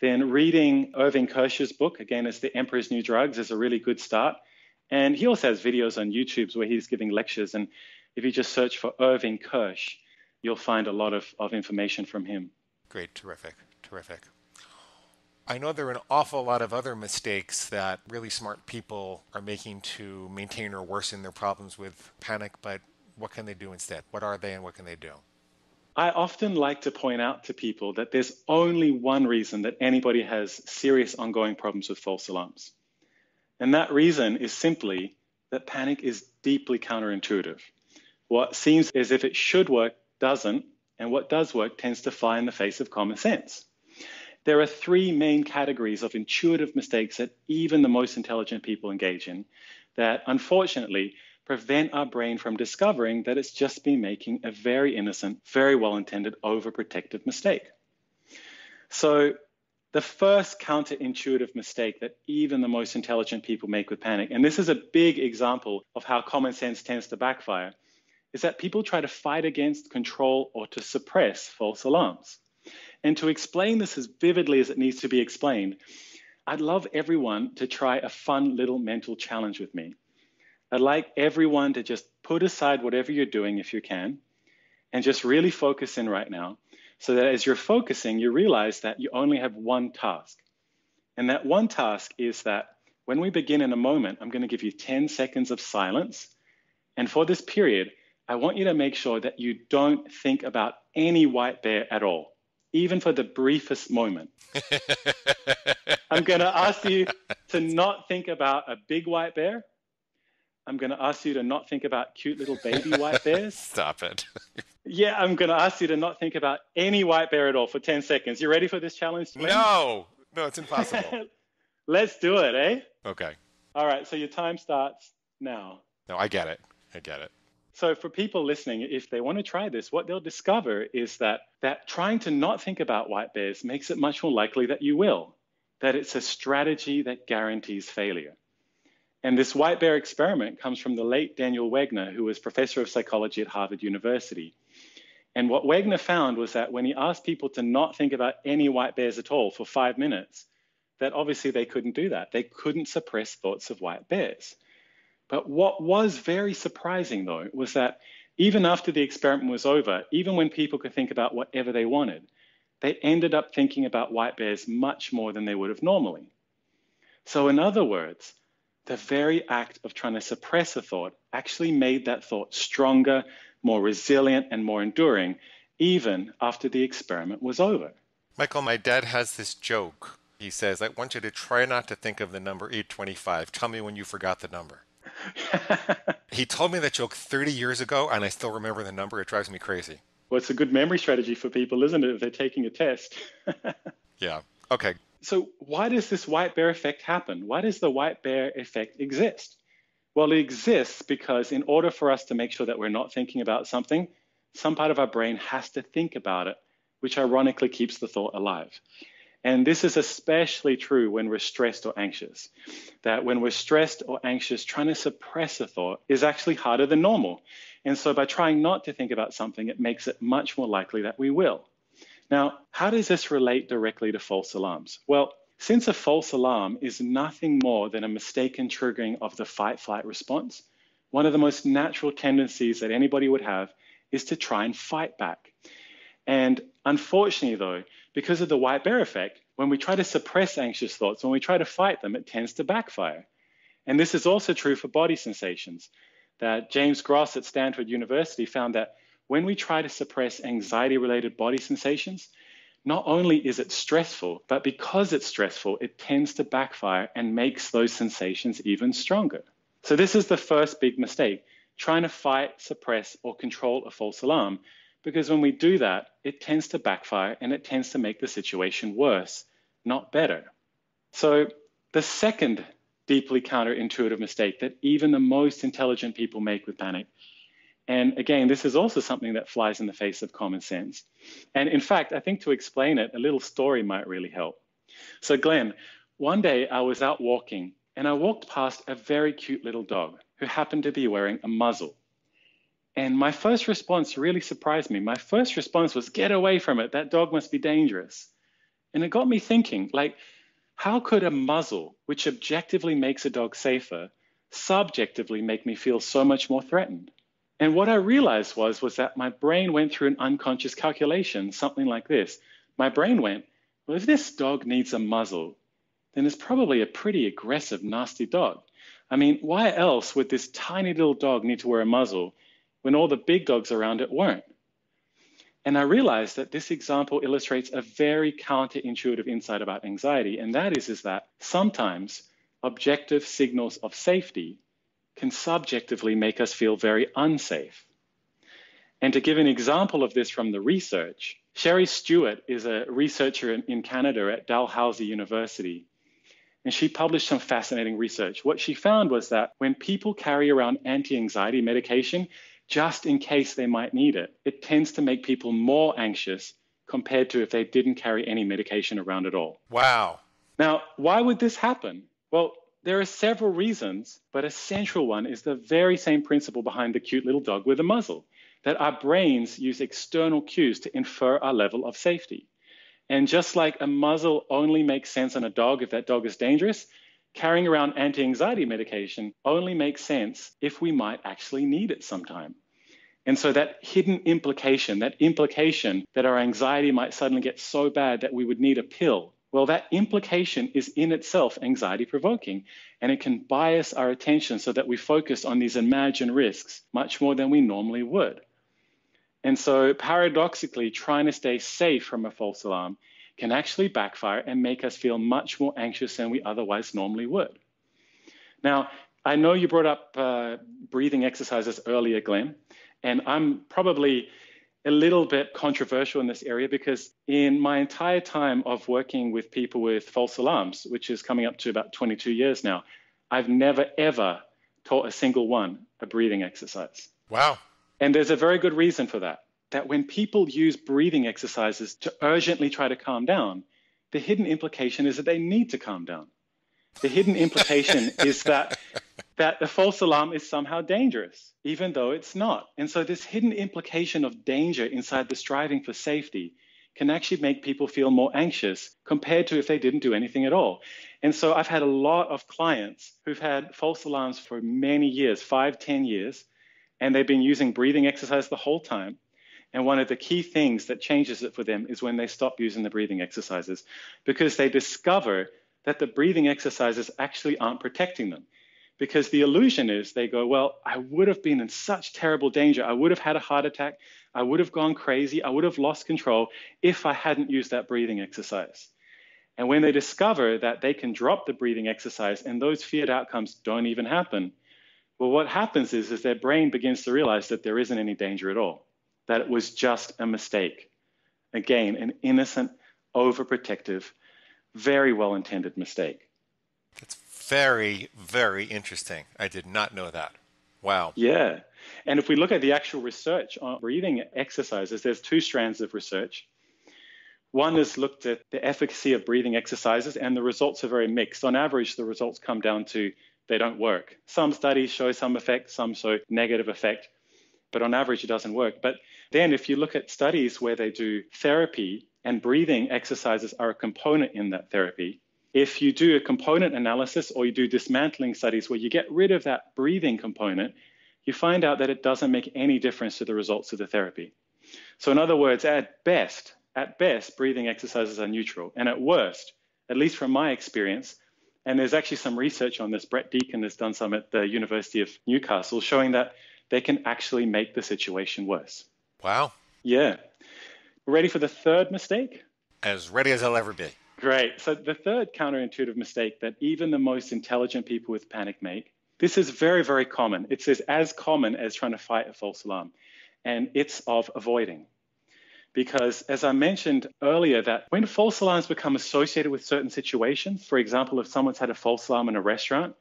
then reading Irving Kirsch's book, again, it's The Emperor's New Drugs, is a really good start. And he also has videos on YouTube where he's giving lectures and if you just search for Irving Kirsch, you'll find a lot of, of information from him. Great, terrific, terrific. I know there are an awful lot of other mistakes that really smart people are making to maintain or worsen their problems with panic, but what can they do instead? What are they and what can they do? I often like to point out to people that there's only one reason that anybody has serious ongoing problems with false alarms. And that reason is simply that panic is deeply counterintuitive. What seems as if it should work doesn't, and what does work tends to fly in the face of common sense. There are three main categories of intuitive mistakes that even the most intelligent people engage in that unfortunately prevent our brain from discovering that it's just been making a very innocent, very well intended, overprotective mistake. So, the first counterintuitive mistake that even the most intelligent people make with panic, and this is a big example of how common sense tends to backfire, is that people try to fight against, control, or to suppress false alarms. And to explain this as vividly as it needs to be explained, I'd love everyone to try a fun little mental challenge with me. I'd like everyone to just put aside whatever you're doing if you can and just really focus in right now so that as you're focusing, you realize that you only have one task. And that one task is that when we begin in a moment, I'm going to give you 10 seconds of silence. And for this period, I want you to make sure that you don't think about any white bear at all, even for the briefest moment. I'm going to ask you to not think about a big white bear. I'm going to ask you to not think about cute little baby white bears. Stop it. yeah, I'm going to ask you to not think about any white bear at all for 10 seconds. You ready for this challenge? No, no, it's impossible. Let's do it, eh? Okay. All right, so your time starts now. No, I get it. I get it. So for people listening, if they want to try this, what they'll discover is that that trying to not think about white bears makes it much more likely that you will, that it's a strategy that guarantees failure. And this white bear experiment comes from the late Daniel Wegner, who was professor of psychology at Harvard University. And what Wegner found was that when he asked people to not think about any white bears at all for five minutes, that obviously they couldn't do that. They couldn't suppress thoughts of white bears. But what was very surprising, though, was that even after the experiment was over, even when people could think about whatever they wanted, they ended up thinking about white bears much more than they would have normally. So, in other words, the very act of trying to suppress a thought actually made that thought stronger, more resilient, and more enduring, even after the experiment was over. Michael, my dad has this joke. He says, I want you to try not to think of the number 825. Tell me when you forgot the number. he told me that joke 30 years ago, and I still remember the number. It drives me crazy. Well, it's a good memory strategy for people, isn't it, if they're taking a test? yeah. Okay. So, why does this white bear effect happen? Why does the white bear effect exist? Well, it exists because in order for us to make sure that we're not thinking about something, some part of our brain has to think about it, which ironically keeps the thought alive. And this is especially true when we're stressed or anxious. That when we're stressed or anxious, trying to suppress a thought is actually harder than normal. And so by trying not to think about something, it makes it much more likely that we will. Now, how does this relate directly to false alarms? Well, since a false alarm is nothing more than a mistaken triggering of the fight flight response, one of the most natural tendencies that anybody would have is to try and fight back. And unfortunately, though, because of the white bear effect, when we try to suppress anxious thoughts, when we try to fight them, it tends to backfire. And this is also true for body sensations. That James Gross at Stanford University found that when we try to suppress anxiety related body sensations, not only is it stressful, but because it's stressful, it tends to backfire and makes those sensations even stronger. So, this is the first big mistake trying to fight, suppress, or control a false alarm. Because when we do that, it tends to backfire and it tends to make the situation worse, not better. So, the second deeply counterintuitive mistake that even the most intelligent people make with panic. And again, this is also something that flies in the face of common sense. And in fact, I think to explain it, a little story might really help. So, Glenn, one day I was out walking and I walked past a very cute little dog who happened to be wearing a muzzle. And my first response really surprised me. My first response was, Get away from it. That dog must be dangerous. And it got me thinking, like, how could a muzzle, which objectively makes a dog safer, subjectively make me feel so much more threatened? And what I realized was, was that my brain went through an unconscious calculation, something like this. My brain went, well, if this dog needs a muzzle, then it's probably a pretty aggressive, nasty dog. I mean, why else would this tiny little dog need to wear a muzzle when all the big dogs around it weren't? And I realized that this example illustrates a very counterintuitive insight about anxiety, and that is, is that sometimes objective signals of safety can subjectively make us feel very unsafe. And to give an example of this from the research, Sherry Stewart is a researcher in Canada at Dalhousie University. And she published some fascinating research. What she found was that when people carry around anti anxiety medication, just in case they might need it. It tends to make people more anxious compared to if they didn't carry any medication around at all. Wow. Now, why would this happen? Well, there are several reasons, but a central one is the very same principle behind the cute little dog with a muzzle that our brains use external cues to infer our level of safety. And just like a muzzle only makes sense on a dog if that dog is dangerous, carrying around anti anxiety medication only makes sense if we might actually need it sometime. And so that hidden implication, that implication that our anxiety might suddenly get so bad that we would need a pill, well, that implication is in itself anxiety provoking, and it can bias our attention so that we focus on these imagined risks much more than we normally would. And so, paradoxically, trying to stay safe from a false alarm can actually backfire and make us feel much more anxious than we otherwise normally would. Now, I know you brought up uh, breathing exercises earlier, Glenn, and I'm probably a little bit controversial in this area because in my entire time of working with people with false alarms, which is coming up to about 22 years now, I've never ever taught a single one a breathing exercise. Wow. And there's a very good reason for that that when people use breathing exercises to urgently try to calm down, the hidden implication is that they need to calm down. The hidden implication is that that the false alarm is somehow dangerous, even though it's not. And so this hidden implication of danger inside the striving for safety can actually make people feel more anxious compared to if they didn't do anything at all. And so I've had a lot of clients who've had false alarms for many years, five, ten years, and they've been using breathing exercise the whole time. And one of the key things that changes it for them is when they stop using the breathing exercises because they discover that the breathing exercises actually aren't protecting them. Because the illusion is they go, Well, I would have been in such terrible danger. I would have had a heart attack. I would have gone crazy. I would have lost control if I hadn't used that breathing exercise. And when they discover that they can drop the breathing exercise and those feared outcomes don't even happen, well, what happens is, is their brain begins to realize that there isn't any danger at all that it was just a mistake. Again, an innocent, overprotective, very well intended mistake. That's very, very interesting. I did not know that. Wow. Yeah. And if we look at the actual research on breathing exercises, there's two strands of research. One has looked at the efficacy of breathing exercises, and the results are very mixed. On average, the results come down to they don't work. Some studies show some effect, some show negative effect, but on average, it doesn't work. But then, if you look at studies where they do therapy and breathing exercises are a component in that therapy, if you do a component analysis or you do dismantling studies where you get rid of that breathing component, you find out that it doesn't make any difference to the results of the therapy. So, in other words, at best, at best, breathing exercises are neutral. And at worst, at least from my experience, and there's actually some research on this, Brett Deacon has done some at the University of Newcastle showing that they can actually make the situation worse. Wow. Yeah. Ready for the third mistake? As ready as I'll ever be. Great. So, the third counterintuitive mistake that even the most intelligent people with panic make this is very, very common. It's as common as trying to fight a false alarm, and it's of avoiding. Because as I mentioned earlier, that when false alarms become associated with certain situations, for example, if someone's had a false alarm in a restaurant,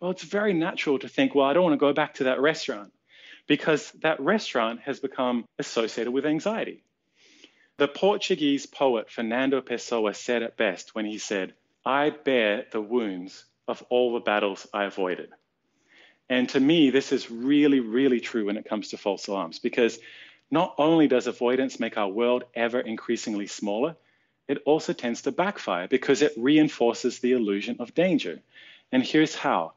well, it's very natural to think, well, I don't want to go back to that restaurant because that restaurant has become associated with anxiety. The Portuguese poet Fernando Pessoa said it best when he said, I bear the wounds of all the battles I avoided. And to me, this is really, really true when it comes to false alarms because not only does avoidance make our world ever increasingly smaller, it also tends to backfire because it reinforces the illusion of danger. And here's how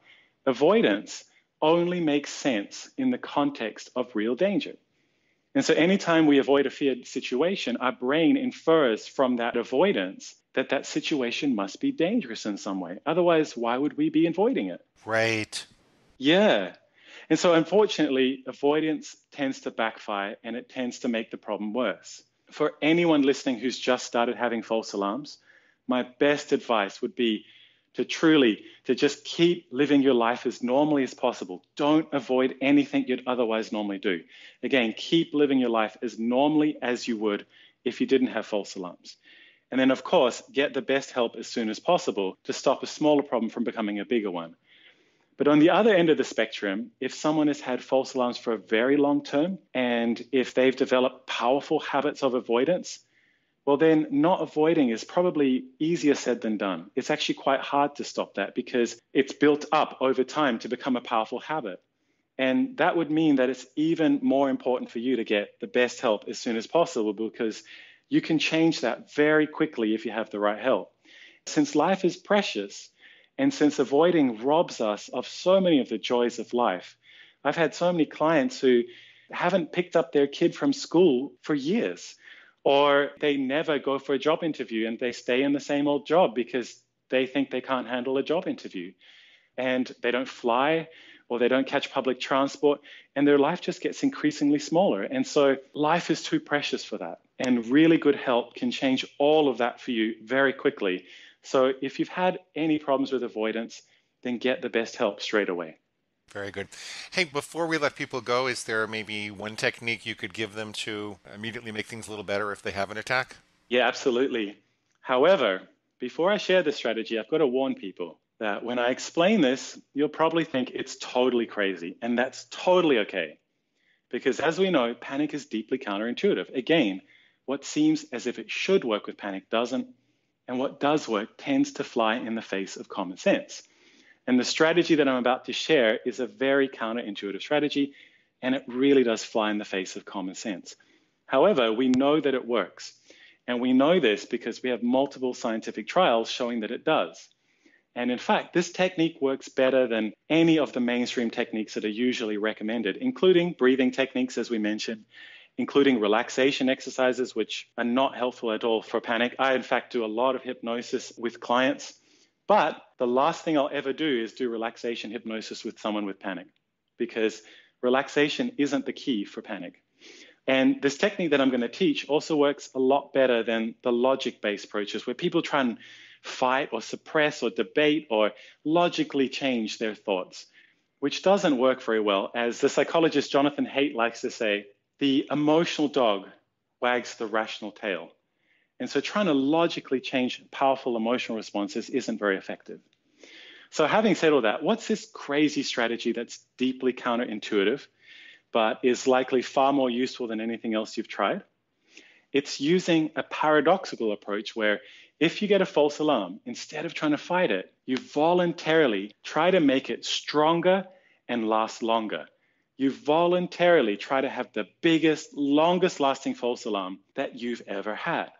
avoidance only makes sense in the context of real danger. And so, anytime we avoid a feared situation, our brain infers from that avoidance that that situation must be dangerous in some way. Otherwise, why would we be avoiding it? Right. Yeah. And so, unfortunately, avoidance tends to backfire and it tends to make the problem worse. For anyone listening who's just started having false alarms, my best advice would be to truly to just keep living your life as normally as possible. Don't avoid anything you'd otherwise normally do. Again keep living your life as normally as you would if you didn't have false alarms. And then of course get the best help as soon as possible to stop a smaller problem from becoming a bigger one. But on the other end of the spectrum, if someone has had false alarms for a very long term and if they've developed powerful habits of avoidance, well, then not avoiding is probably easier said than done. It's actually quite hard to stop that because it's built up over time to become a powerful habit. And that would mean that it's even more important for you to get the best help as soon as possible because you can change that very quickly if you have the right help. Since life is precious, and since avoiding robs us of so many of the joys of life, I've had so many clients who haven't picked up their kid from school for years, or they never go for a job interview and they stay in the same old job because they think they can't handle a job interview. And they don't fly or they don't catch public transport, and their life just gets increasingly smaller. And so life is too precious for that. And really good help can change all of that for you very quickly so if you've had any problems with avoidance, then get the best help straight away. Very good. Hey, before we let people go, is there maybe one technique you could give them to immediately make things a little better if they have an attack? Yeah, absolutely. However, before I share this strategy, I've got to warn people that when I explain this, you'll probably think it's totally crazy, and that's totally okay. Because as we know, panic is deeply counterintuitive. Again, what seems as if it should work with panic doesn't, and what does work tends to fly in the face of common sense. And the strategy that I'm about to share is a very counterintuitive strategy, and it really does fly in the face of common sense. However, we know that it works. And we know this because we have multiple scientific trials showing that it does. And in fact, this technique works better than any of the mainstream techniques that are usually recommended, including breathing techniques, as we mentioned, including relaxation exercises, which are not helpful at all for panic. I, in fact, do a lot of hypnosis with clients. But the last thing I'll ever do is do relaxation hypnosis with someone with panic because relaxation isn't the key for panic. And this technique that I'm going to teach also works a lot better than the logic based approaches where people try and fight or suppress or debate or logically change their thoughts, which doesn't work very well. As the psychologist Jonathan Haidt likes to say, the emotional dog wags the rational tail. And so trying to logically change powerful emotional responses isn't very effective. So, having said all that, what's this crazy strategy that's deeply counterintuitive, but is likely far more useful than anything else you've tried? It's using a paradoxical approach where if you get a false alarm, instead of trying to fight it, you voluntarily try to make it stronger and last longer you voluntarily try to have the biggest, longest lasting false alarm that you've ever had.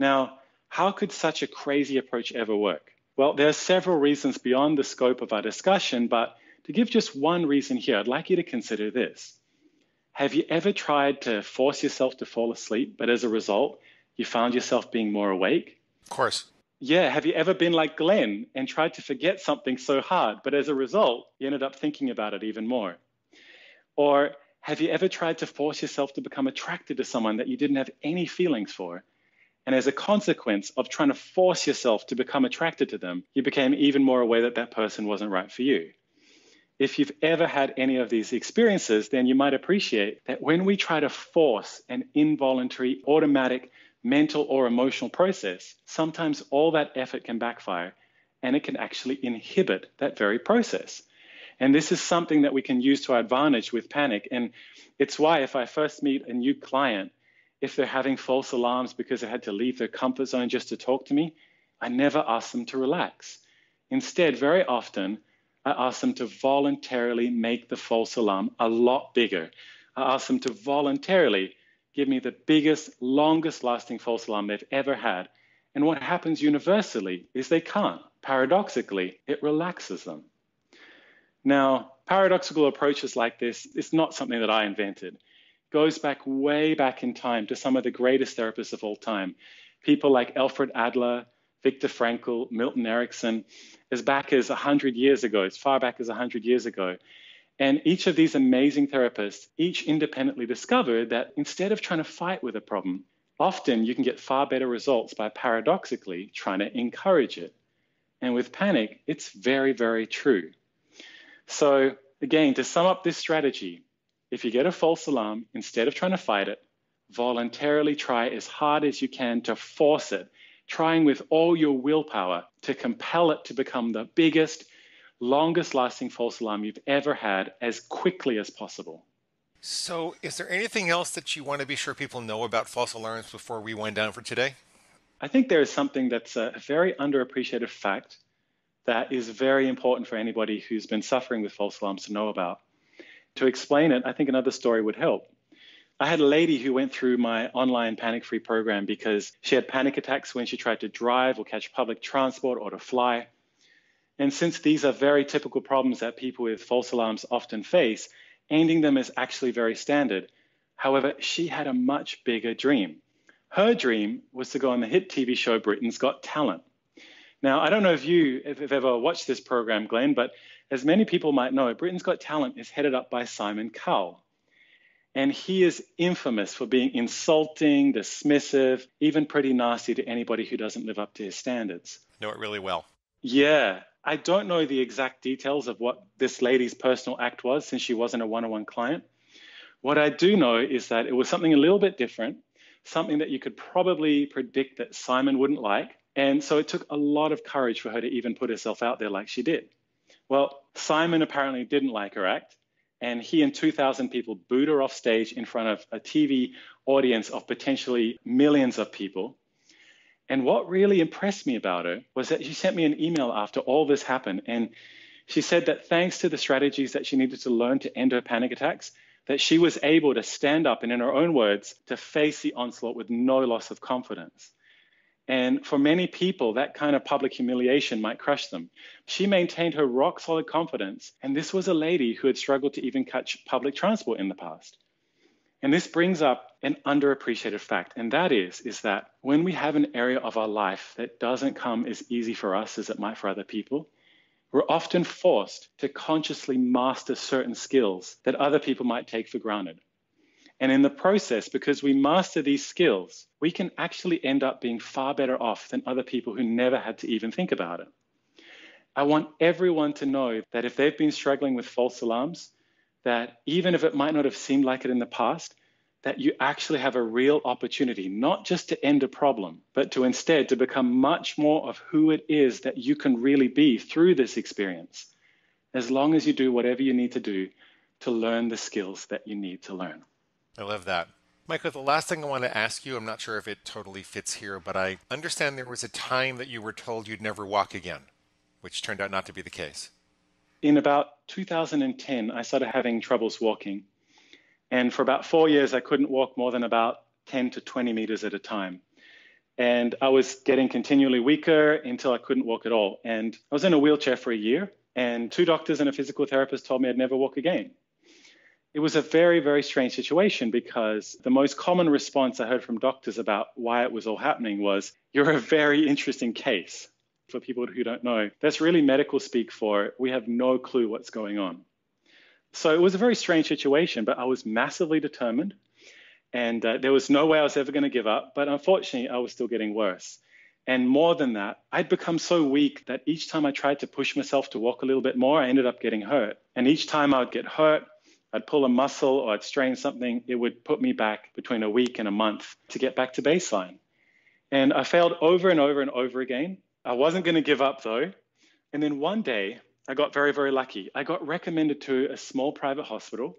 Now, how could such a crazy approach ever work? Well, there are several reasons beyond the scope of our discussion, but to give just one reason here, I'd like you to consider this. Have you ever tried to force yourself to fall asleep, but as a result, you found yourself being more awake? Of course. Yeah. Have you ever been like Glenn and tried to forget something so hard, but as a result, you ended up thinking about it even more? Or have you ever tried to force yourself to become attracted to someone that you didn't have any feelings for? And as a consequence of trying to force yourself to become attracted to them, you became even more aware that that person wasn't right for you. If you've ever had any of these experiences, then you might appreciate that when we try to force an involuntary, automatic, mental or emotional process, sometimes all that effort can backfire and it can actually inhibit that very process. And this is something that we can use to our advantage with panic. And it's why if I first meet a new client, if they're having false alarms because they had to leave their comfort zone just to talk to me, I never ask them to relax. Instead, very often, I ask them to voluntarily make the false alarm a lot bigger. I ask them to voluntarily give me the biggest, longest lasting false alarm they've ever had. And what happens universally is they can't. Paradoxically, it relaxes them. Now, paradoxical approaches like this is not something that I invented. Goes back way back in time to some of the greatest therapists of all time. People like Alfred Adler, Viktor Frankl, Milton Erickson, as back as 100 years ago, as far back as 100 years ago. And each of these amazing therapists, each independently discovered that instead of trying to fight with a problem, often you can get far better results by paradoxically trying to encourage it. And with panic, it's very, very true. So, again, to sum up this strategy, if you get a false alarm, instead of trying to fight it, voluntarily try as hard as you can to force it, trying with all your willpower to compel it to become the biggest, longest lasting false alarm you've ever had as quickly as possible. So, is there anything else that you want to be sure people know about false alarms before we wind down for today? I think there is something that's a very underappreciated fact that is very important for anybody who's been suffering with false alarms to know about. To explain it, I think another story would help. I had a lady who went through my online panic free program because she had panic attacks when she tried to drive or catch public transport or to fly. And since these are very typical problems that people with false alarms often face, ending them is actually very standard. However, she had a much bigger dream. Her dream was to go on the hit TV show Britain's Got Talent. Now, I don't know if you have ever watched this program, Glenn, but as many people might know, Britain's Got Talent is headed up by Simon Cowell. And he is infamous for being insulting, dismissive, even pretty nasty to anybody who doesn't live up to his standards. Know it really well. Yeah. I don't know the exact details of what this lady's personal act was since she wasn't a one on one client. What I do know is that it was something a little bit different, something that you could probably predict that Simon wouldn't like. And so it took a lot of courage for her to even put herself out there like she did. Well, Simon apparently didn't like her act, and he and 2,000 people booed her off stage in front of a TV audience of potentially millions of people. And what really impressed me about her was that she sent me an email after all this happened. And she said that thanks to the strategies that she needed to learn to end her panic attacks, that she was able to stand up and, in her own words, to face the onslaught with no loss of confidence. And for many people, that kind of public humiliation might crush them. She maintained her rock solid confidence. And this was a lady who had struggled to even catch public transport in the past. And this brings up an underappreciated fact, and that is, is that when we have an area of our life that doesn't come as easy for us as it might for other people, we're often forced to consciously master certain skills that other people might take for granted. And in the process, because we master these skills, we can actually end up being far better off than other people who never had to even think about it. I want everyone to know that if they've been struggling with false alarms, that even if it might not have seemed like it in the past, that you actually have a real opportunity, not just to end a problem, but to instead to become much more of who it is that you can really be through this experience, as long as you do whatever you need to do to learn the skills that you need to learn. I love that. Michael, the last thing I want to ask you, I'm not sure if it totally fits here, but I understand there was a time that you were told you'd never walk again, which turned out not to be the case. In about 2010, I started having troubles walking. And for about four years, I couldn't walk more than about 10 to 20 meters at a time. And I was getting continually weaker until I couldn't walk at all. And I was in a wheelchair for a year, and two doctors and a physical therapist told me I'd never walk again. It was a very, very strange situation because the most common response I heard from doctors about why it was all happening was, You're a very interesting case. For people who don't know, that's really medical speak for we have no clue what's going on. So it was a very strange situation, but I was massively determined and uh, there was no way I was ever going to give up. But unfortunately, I was still getting worse. And more than that, I'd become so weak that each time I tried to push myself to walk a little bit more, I ended up getting hurt. And each time I would get hurt, I'd pull a muscle or I'd strain something, it would put me back between a week and a month to get back to baseline. And I failed over and over and over again. I wasn't going to give up though. And then one day, I got very, very lucky. I got recommended to a small private hospital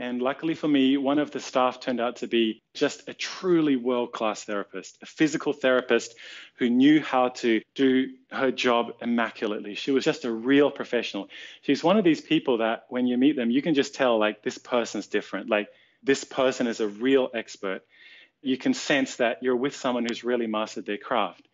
and luckily for me, one of the staff turned out to be just a truly world class therapist, a physical therapist who knew how to do her job immaculately. She was just a real professional. She's one of these people that when you meet them, you can just tell, like, this person's different. Like, this person is a real expert. You can sense that you're with someone who's really mastered their craft.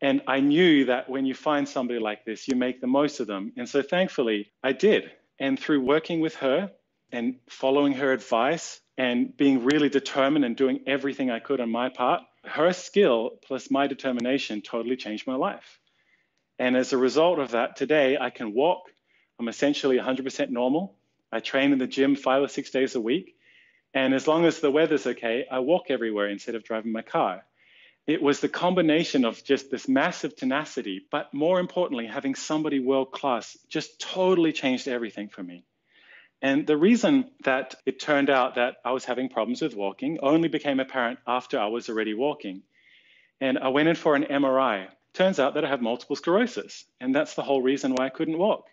And I knew that when you find somebody like this, you make the most of them. And so thankfully, I did. And through working with her, and following her advice and being really determined and doing everything I could on my part, her skill plus my determination totally changed my life. And as a result of that, today I can walk. I'm essentially 100% normal. I train in the gym five or six days a week. And as long as the weather's okay, I walk everywhere instead of driving my car. It was the combination of just this massive tenacity, but more importantly, having somebody world class just totally changed everything for me. And the reason that it turned out that I was having problems with walking only became apparent after I was already walking. And I went in for an MRI. Turns out that I have multiple sclerosis, and that's the whole reason why I couldn't walk.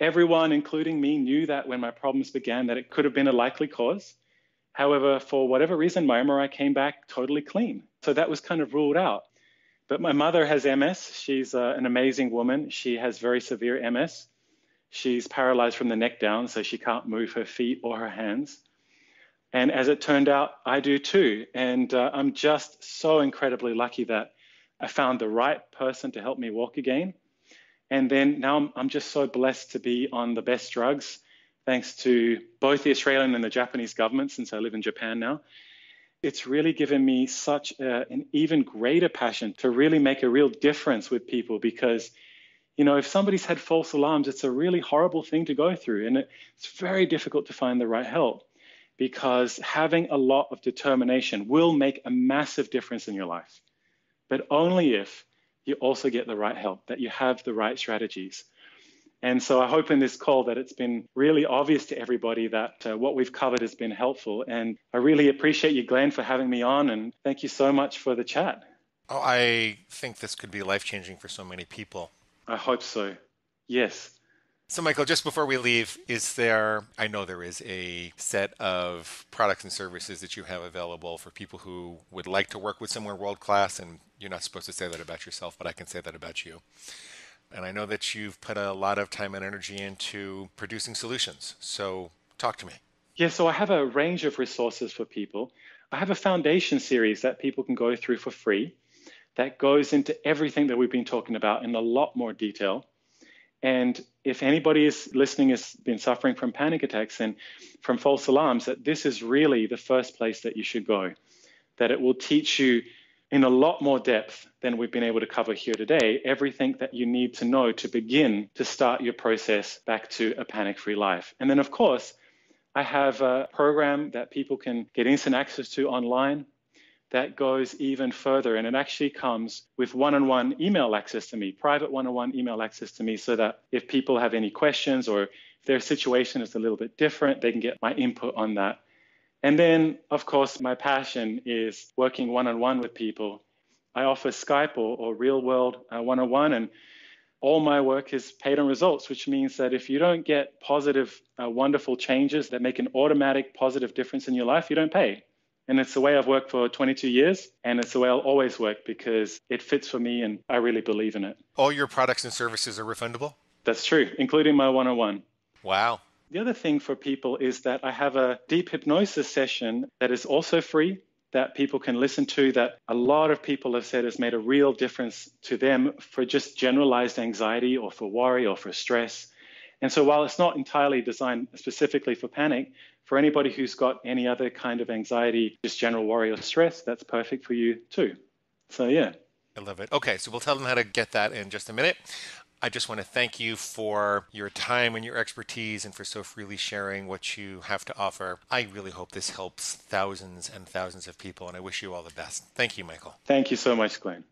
Everyone, including me, knew that when my problems began that it could have been a likely cause. However, for whatever reason, my MRI came back totally clean. So that was kind of ruled out. But my mother has MS. She's uh, an amazing woman. She has very severe MS. She's paralyzed from the neck down, so she can't move her feet or her hands. And as it turned out, I do too. And uh, I'm just so incredibly lucky that I found the right person to help me walk again. And then now I'm, I'm just so blessed to be on the best drugs, thanks to both the Australian and the Japanese government, since I live in Japan now. It's really given me such a, an even greater passion to really make a real difference with people because you know, if somebody's had false alarms, it's a really horrible thing to go through. And it's very difficult to find the right help because having a lot of determination will make a massive difference in your life, but only if you also get the right help, that you have the right strategies. And so I hope in this call that it's been really obvious to everybody that uh, what we've covered has been helpful. And I really appreciate you, Glenn, for having me on. And thank you so much for the chat. Oh, I think this could be life changing for so many people. I hope so. Yes. So, Michael, just before we leave, is there, I know there is a set of products and services that you have available for people who would like to work with somewhere world class, and you're not supposed to say that about yourself, but I can say that about you. And I know that you've put a lot of time and energy into producing solutions. So, talk to me. Yeah, so I have a range of resources for people. I have a foundation series that people can go through for free that goes into everything that we've been talking about in a lot more detail. And if anybody is listening has been suffering from panic attacks and from false alarms, that this is really the first place that you should go. That it will teach you in a lot more depth than we've been able to cover here today, everything that you need to know to begin to start your process back to a panic free life. And then, of course, I have a program that people can get instant access to online that goes even further. And it actually comes with one on one email access to me, private one on one email access to me, so that if people have any questions or if their situation is a little bit different, they can get my input on that. And then, of course, my passion is working one on one with people. I offer Skype or, or real world one on one, and all my work is paid on results, which means that if you don't get positive, uh, wonderful changes that make an automatic positive difference in your life, you don't pay. And it's the way I've worked for 22 years, and it's the way I'll always work because it fits for me and I really believe in it. All your products and services are refundable? That's true, including my 101. Wow. The other thing for people is that I have a deep hypnosis session that is also free that people can listen to that a lot of people have said has made a real difference to them for just generalized anxiety or for worry or for stress. And so while it's not entirely designed specifically for panic, for anybody who's got any other kind of anxiety, just general worry or stress, that's perfect for you too. So, yeah. I love it. Okay, so we'll tell them how to get that in just a minute. I just want to thank you for your time and your expertise and for so freely sharing what you have to offer. I really hope this helps thousands and thousands of people, and I wish you all the best. Thank you, Michael. Thank you so much, Glenn.